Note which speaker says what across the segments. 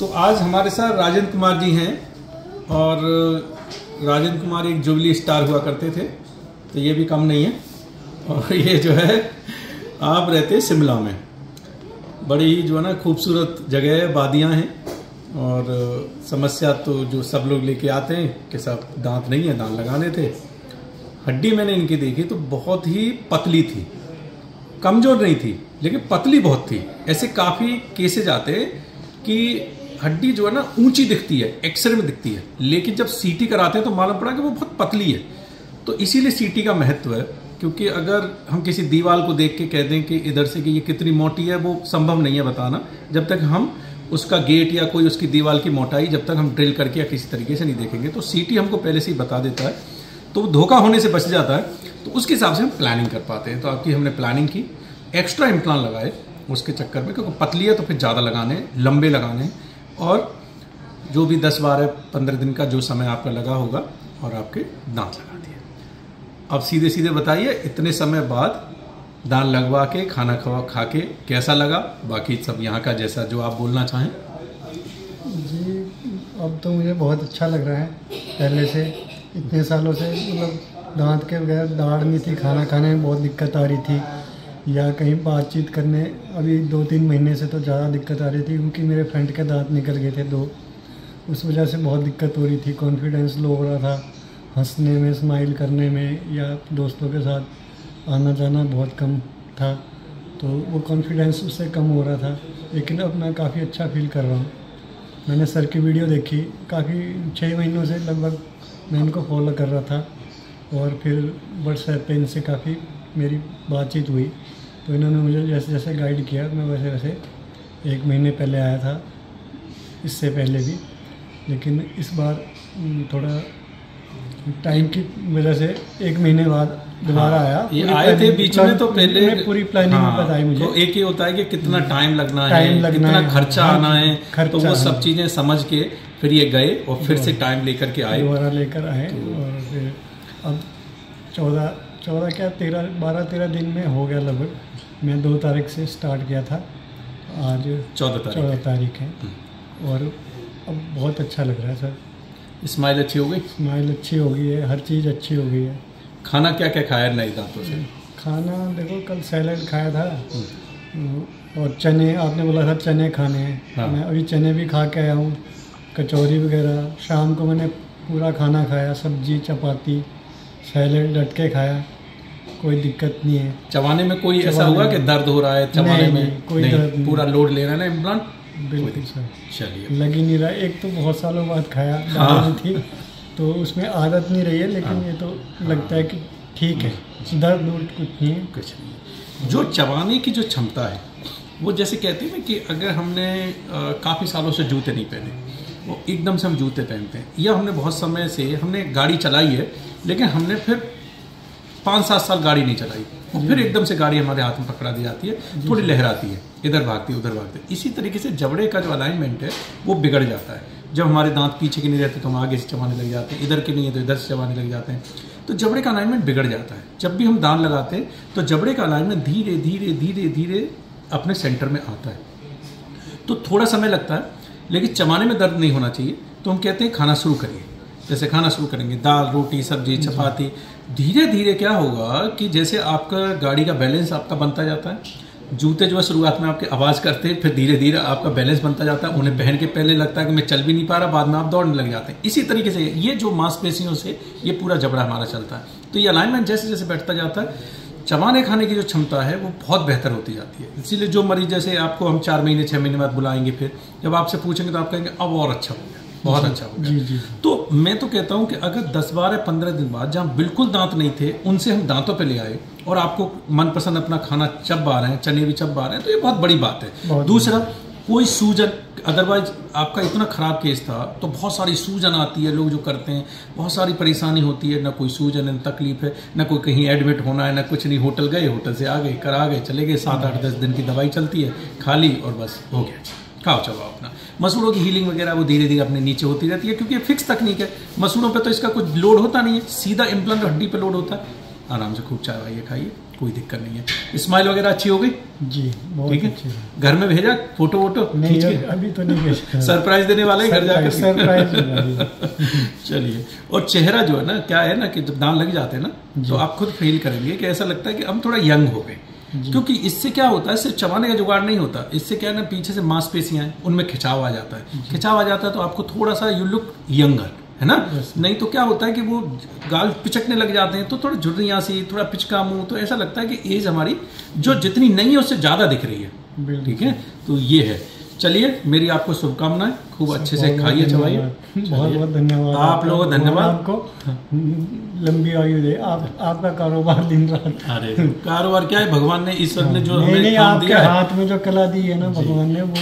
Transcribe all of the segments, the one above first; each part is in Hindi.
Speaker 1: तो आज हमारे साथ राजेंद्र कुमार जी हैं और राजेंद्र कुमार एक जुबली स्टार हुआ करते थे तो ये भी कम नहीं है। और ये जो है, आप रहते शिमला में। बड़ी ही जो है ना खूबसूरत जगह है, वादियाँ हैं। और समस्या तो जो सब लोग लेके आते हैं, कि सब दांत नहीं है, दांत लगाने थे हड्डी मैंने इनकी देखी तो बहुत ही पतली थी। कमज़ोर नहीं थी, लेकिन पतली बहुत थी। ऐसे काफ़ी केसेज आते कि हड्डी जो है ना ऊँची दिखती है एक्सरे में दिखती है। लेकिन जब सीटी कराते हैं तो मालूम पड़ा कि वो बहुत पतली है। तो इसीलिए सीटी का महत्व है, क्योंकि अगर हम किसी दीवार को देख के कह दें कि इधर से कि ये कितनी मोटी है, वो संभव नहीं है बताना। जब तक हम उसका गेट या कोई उसकी दीवार की मोटाई जब तक हम ड्रिल करके या किसी तरीके से नहीं देखेंगे तो सीटी हमको पहले से ही बता देता है। तो वो धोखा होने से बच जाता है। तो उसके हिसाब से हम प्लानिंग कर पाते हैं। तो आपकी हमने प्लानिंग की। एक्स्ट्रा इम्प्लान लगाए, उसके चक्कर में, क्योंकि पतली है तो फिर ज़्यादा लगाने, लंबे लगाने। और जो भी दस बारह पंद्रह दिन का जो समय आपका लगा होगा और आपके दांत लगा दिए। अब सीधे सीधे बताइए, इतने समय बाद दांत लगवा के, खाना खवा, खा के कैसा लगा? बाकी सब यहाँ का जैसा जो आप बोलना चाहें।
Speaker 2: जी, अब तो मुझे बहुत अच्छा लग रहा है। पहले से इतने सालों से मतलब दांत के बगैर दाढ़ नहीं थी, खाना खाने में बहुत दिक्कत आ रही थी। या कहीं बातचीत करने, अभी दो तीन महीने से तो ज़्यादा दिक्कत आ रही थी क्योंकि मेरे फ्रेंड के दांत निकल गए थे दो। उस वजह से बहुत दिक्कत हो रही थी कॉन्फिडेंस लो हो रहा था, हंसने में स्माइल करने में या दोस्तों के साथ आना जाना बहुत कम था। तो वो कॉन्फिडेंस उससे कम हो रहा था, लेकिन अब मैं काफ़ी अच्छा फील कर रहा हूँ। मैंने सर की वीडियो देखी, काफ़ी छः महीनों से लगभग मैं इनको फॉलो कर रहा था और फिर व्हाट्सएप पे इनसे काफ़ी मेरी बातचीत हुई। तो इन्होंने मुझे जैसे जैसे गाइड किया मैं वैसे वैसे एक महीने पहले आया था इससे पहले भी। लेकिन इस बार थोड़ा टाइम की वजह से एक महीने बाद दोबारा
Speaker 1: हाँ,
Speaker 2: आया।
Speaker 1: ये आए थे बीच में तो पहले में
Speaker 2: पूरी प्लानिंग
Speaker 1: हाँ,
Speaker 2: बताई मुझे।
Speaker 1: तो एक ही होता है कि कितना टाइम लगना
Speaker 2: टाइम
Speaker 1: है
Speaker 2: लगना
Speaker 1: कितना
Speaker 2: है,
Speaker 1: खर्चा आना है
Speaker 2: खर्चा
Speaker 1: तो वो सब चीज़ें समझ के फिर ये गए और फिर से टाइम लेकर के आए।
Speaker 2: दोबारा लेकर आए
Speaker 1: तो
Speaker 2: और फिर अब चौदह चौदह क्या तेरह बारह तेरह दिन में हो गया लगभग। मैं दो तारीख से स्टार्ट किया था। आज
Speaker 1: चौदह
Speaker 2: चौदह तारीख है। और अब बहुत अच्छा लग रहा है सर।
Speaker 1: स्माइल अच्छी हो गई?
Speaker 2: स्माइल अच्छी हो गई है हर चीज़ अच्छी हो गई है।
Speaker 1: खाना क्या क्या खाया नए दांतों से?
Speaker 2: खाना देखो कल सैलड खाया था। और चने आपने बोला था चने खाने हैं।
Speaker 1: हाँ।
Speaker 2: मैं अभी चने भी खा के आया हूँ कचौरी वगैरह। शाम को मैंने पूरा खाना खाया सब्ज़ी चपाती सैलड डट के खाया। कोई दिक्कत नहीं है।
Speaker 1: चबाने में कोई ऐसा हुआ कि दर्द हो रहा है चबाने में?
Speaker 2: नहीं, कोई दर्द नहीं।
Speaker 1: पूरा लोड ले रहा है ना इम्प्लांट
Speaker 2: बिल्कुल सर।
Speaker 1: चलिए।
Speaker 2: लग ही नहीं रहा। एक तो बहुत सालों बाद खाया
Speaker 1: हाँ।
Speaker 2: थी तो उसमें आदत नहीं रही है लेकिन ये तो लगता है कि ठीक है। दर्द उर्द कुछ नहीं है।
Speaker 1: कुछ नहीं जो चबाने की जो क्षमता है वो जैसे कहते हैं ना कि अगर हमने काफ़ी सालों से जूते नहीं पहने वो एकदम से हम जूते पहनते हैं। या हमने बहुत समय से हमने गाड़ी चलाई है लेकिन हमने फिर पाँच सात साल गाड़ी नहीं चलाई। और फिर एकदम से गाड़ी हमारे हाथ में पकड़ा दी जाती है थोड़ी लहराती है इधर भागती है उधर भागती है। इसी तरीके से जबड़े का जो अलाइनमेंट है वो बिगड़ जाता है। जब हमारे दांत पीछे के नहीं रहते तो हम आगे से चबाने लग जाते हैं इधर के नहीं है तो इधर से चबाने लग जाते हैं। तो जबड़े का अलाइनमेंट बिगड़ जाता है। जब भी हम दांत लगाते हैं तो जबड़े का अलाइनमेंट धीरे धीरे धीरे धीरे अपने सेंटर में आता है। तो थोड़ा समय लगता है लेकिन चबाने में दर्द नहीं होना चाहिए। तो हम कहते हैं खाना शुरू करिए। जैसे खाना शुरू करेंगे दाल रोटी सब्ज़ी चपाती। धीरे धीरे क्या होगा कि जैसे आपका गाड़ी का बैलेंस आपका बनता जाता है जूते जो है शुरुआत में आपकी आवाज़ करते हैं फिर धीरे धीरे आपका बैलेंस बनता जाता है उन्हें पहन के पहले लगता है कि मैं चल भी नहीं पा रहा बाद में आप दौड़ने लग जाते हैं। इसी तरीके से ये जो मांसपेशियों से ये पूरा जबड़ा हमारा चलता है। तो ये अलाइनमेंट जैसे जैसे बैठता जाता है चबाने खाने की जो क्षमता है वो बहुत बेहतर होती जाती है। इसीलिए जो मरीज़ जैसे आपको हम चार महीने छः महीने बाद बुलाएँगे फिर जब आपसे पूछेंगे तो आप कहेंगे अब और अच्छा हो गया। बहुत अच्छा हो
Speaker 2: जी
Speaker 1: गया
Speaker 2: जी।
Speaker 1: तो मैं तो कहता हूँ कि अगर 10 बारह पंद्रह दिन बाद जहाँ बिल्कुल दांत नहीं थे उनसे हम दांतों पे ले आए और आपको मनपसंद अपना खाना चब पा रहे हैं चने भी चब पा रहे हैं तो ये बहुत बड़ी बात है। दूसरा कोई सूजन अदरवाइज़ आपका इतना खराब केस था तो बहुत सारी सूजन आती है लोग जो करते हैं बहुत सारी परेशानी होती है ना कोई सूजन है तकलीफ़ है ना कोई कहीं एडमिट होना है ना कुछ नहीं होटल गए होटल से आ गए करा गए चले गए सात आठ दस दिन की दवाई चलती है खा ली और बस हो गया। खाओ चबाओ अपना। मसूड़ों की हीलिंग वगैरह वो धीरे धीरे अपने नीचे होती रहती है क्योंकि ये फिक्स तकनीक है। मसूड़ों पे तो इसका कुछ लोड होता नहीं है। सीधा इम्प्लांट हड्डी पे लोड होता है। आराम से खूब चाय वाइए खाइए कोई दिक्कत नहीं है। स्माइल वगैरह अच्छी हो गई?
Speaker 2: जी
Speaker 1: ठीक है। घर में भेजा? फ़ोटो वोटो? खींच
Speaker 2: अभी-
Speaker 1: के?
Speaker 2: अभी तो नहीं भेजा।
Speaker 1: सरप्राइज़ देने वाले हैं घर जाकर?
Speaker 2: सरप्राइज़
Speaker 1: चलिए। और चेहरा जो है ना क्या है ना कि जब दान लग जाते हैं ना तो आप खुद फील करेंगे कि ऐसा लगता है कि हम थोड़ा यंग हो गए। क्योंकि इससे क्या होता है सिर्फ़ चबाने का जुगाड़ नहीं होता। इससे क्या है ना पीछे से मांसपेशियाँ उनमें खिंचाव आ जाता है। खिंचाव आ जाता है तो आपको थोड़ा सा यू लुक यंगर है ना? नहीं तो क्या होता है कि वो गाल पिचकने लग जाते हैं तो थोड़ा झुर्रियाँ सी थोड़ा पिचका मुँह तो ऐसा लगता है कि एज हमारी जो जितनी नहीं है उससे ज़्यादा दिख रही है। ठीक है? तो ये है। चलिए मेरी आपको शुभकामनाएँ। खूब अच्छे से खाइए चबाइए।
Speaker 2: बहुत बहुत धन्यवाद।
Speaker 1: आप
Speaker 2: आपका।
Speaker 1: लोगों को धन्यवाद।
Speaker 2: आपको। लंबी आयु दे आप आपका कारोबार दिन रात।
Speaker 1: अरे। कारोबार क्या है? भगवान ने ईश्वर ने जो
Speaker 2: नहीं
Speaker 1: हमें
Speaker 2: नहीं
Speaker 1: काम
Speaker 2: आपके
Speaker 1: दिया है।
Speaker 2: हाथ में जो कला दी है ना भगवान ने वो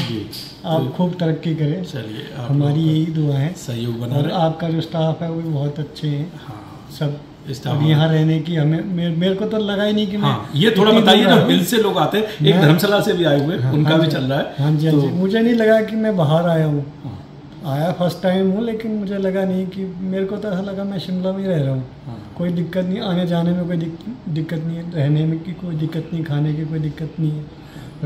Speaker 2: आप खूब तरक्की करें।
Speaker 1: चलिए
Speaker 2: हमारी यही दुआ है।
Speaker 1: सहयोग बना
Speaker 2: और आपका जो स्टाफ है वो भी बहुत अच्छे हैं।
Speaker 1: हाँ।
Speaker 2: सब अब यहाँ रहने की हमें मेरे, मेरे को तो लगा ही नहीं कि मैं
Speaker 1: हाँ ये थोड़ा बताइए जो हिल से लोग आते हैं एक धर्मशाला से भी आए हुए हैं, उनका
Speaker 2: हाँ
Speaker 1: भी चल रहा है
Speaker 2: हाँ जी हाँ जी।
Speaker 1: तो-
Speaker 2: मुझे नहीं लगा कि मैं बाहर आया हूँ।
Speaker 1: हाँ,
Speaker 2: आया फ़र्स्ट टाइम हूँ लेकिन मुझे लगा नहीं कि मेरे को तो ऐसा लगा मैं शिमला में ही रह रहा हूँ।
Speaker 1: हाँ।
Speaker 2: कोई दिक्कत नहीं आने जाने में कोई दिक्कत नहीं है रहने में की कोई दिक्कत नहीं खाने की कोई दिक्कत नहीं है।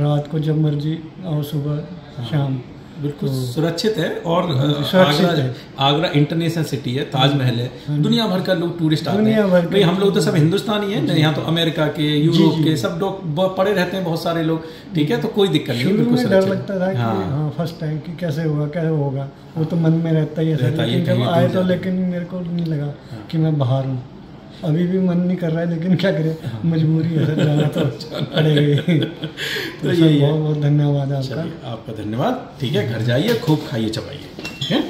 Speaker 2: रात को जब मर्ज़ी आओ सुबह शाम।
Speaker 1: बिल्कुल सुरक्षित है और
Speaker 2: हाँ
Speaker 1: आगरा आगरा इंटरनेशनल सिटी है ताजमहल है। दुनिया भर का लोग टूरिस्ट आते
Speaker 2: हाँ।
Speaker 1: हैं भाई हम लोग तो सब हिंदुस्तानी हैं यहाँ तो अमेरिका के यूरोप के सब लोग पड़े रहते हैं बहुत सारे लोग। ठीक है तो कोई दिक्कत नहीं बिल्कुल
Speaker 2: डर लगता था
Speaker 1: हाँ।
Speaker 2: हाँ फ़र्स्ट टाइम कि कैसे होगा कैसे होगा? वो तो मन में रहता ही है
Speaker 1: है,
Speaker 2: आए तो लेकिन मेरे को नहीं लगा कि मैं बाहर हूँ। अभी भी मन नहीं कर रहा है लेकिन क्या करें। मजबूरी है सर जाना तो पड़ेगा ही। तो
Speaker 1: ये
Speaker 2: बहुत बहुत धन्यवाद आपका।
Speaker 1: आपका धन्यवाद। ठीक है घर जाइए खूब खाइए चबाइए। ठीक है?